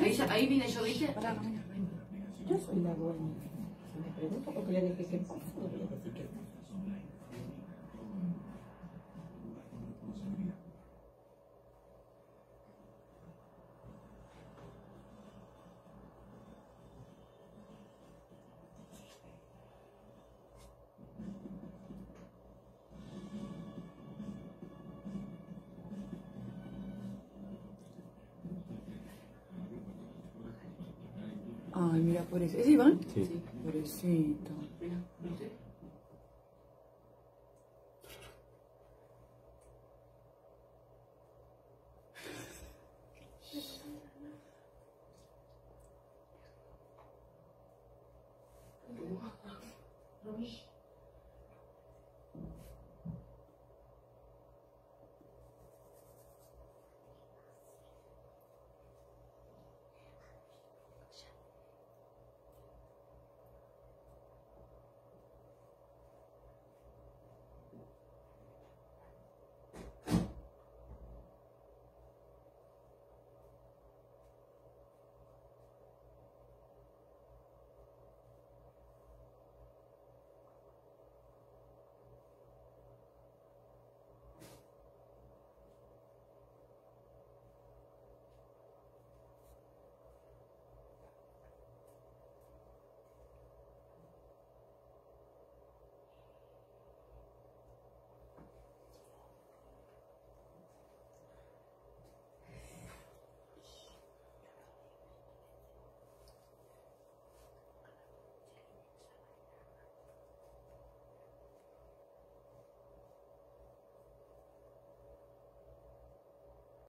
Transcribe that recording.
Ahí, ya- ahí vine yo, ¿viste? Yo soy la dueña. Si me pregunto por qué le dije que pase, Ay, mira, por eso. ¿Es Iván? Sí. Pobrecito. ¿Lo ves?